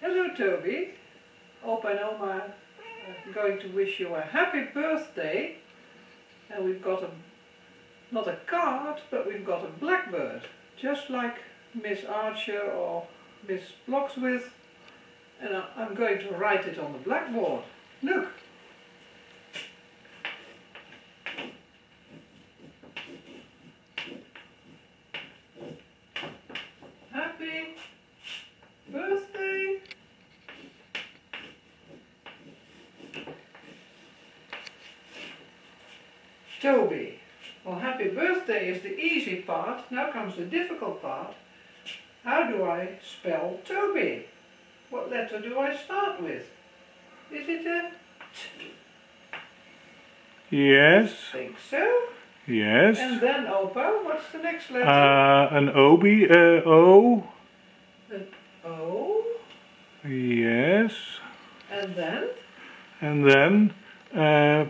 Hello Toby. Opa and Oma are going to wish you a happy birthday. And we've got a, not a card, but we've got a blackbird. Just like Miss Archer or Miss Blockswith. And I- I'm going to write it on the blackboard. Look. Happy birthday. Toby. Well, happy birthday is the easy part. Now comes the difficult part. How do I spell Toby? What letter do I start with? Is it a T? Yes, think so? yes. And then Opa, what's the next letter? Uh, an obi, uh, O. An O. Yes. And then And then, uh,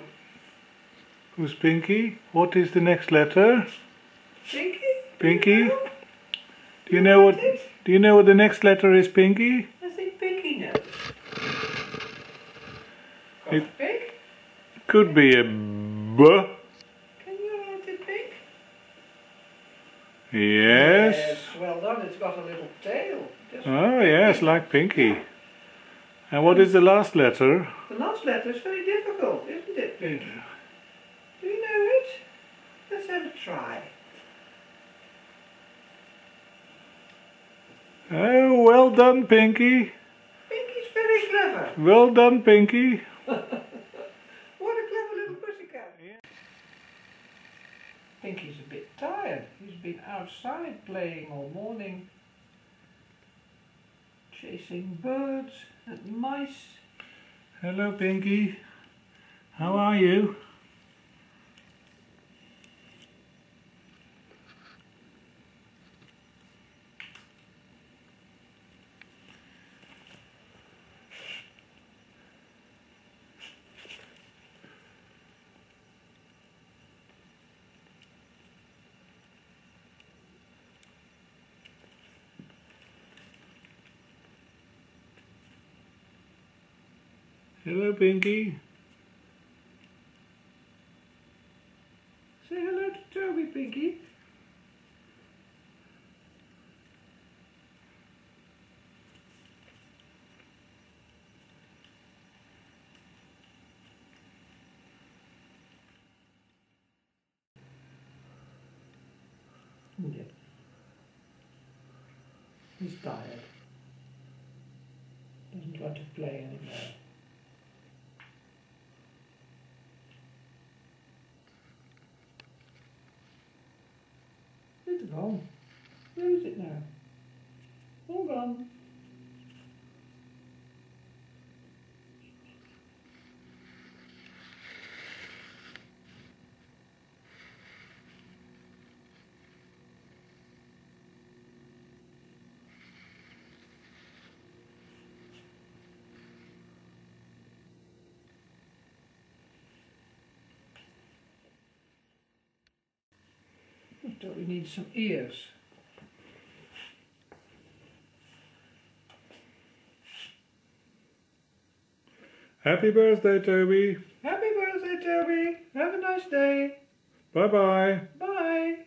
who's Pinkie? What is the next letter? Pinkie. Pinkie? No, Do you know what? Do you know what the next letter is, Pinkie? I think Pinkie knows. It- pig? Could be a B. Can you write it pink? Yes. Well done. It's got a little tail. Just Oh, yes, like Pinkie. And what is the last letter? The last letter is very difficult, isn't it, Pinkie? Do you know it? Let's have a try. Oh, well done, Pinkie. Pinkie's very clever. Well done, Pinkie. What a clever little pussycat. Pinkie's a bit tired. He's been outside playing all morning, chasing birds and mice. Hello, Pinkie. How are you? Hello, Pinkie. Say hello to Toby, Pinkie. Yeah. He's tired. Doesn't want to play anymore. It's gone. Where is it now? All gone. So we need some ears. Happy birthday, Toby. Happy birthday, Toby. Have a nice day. Bye bye bye.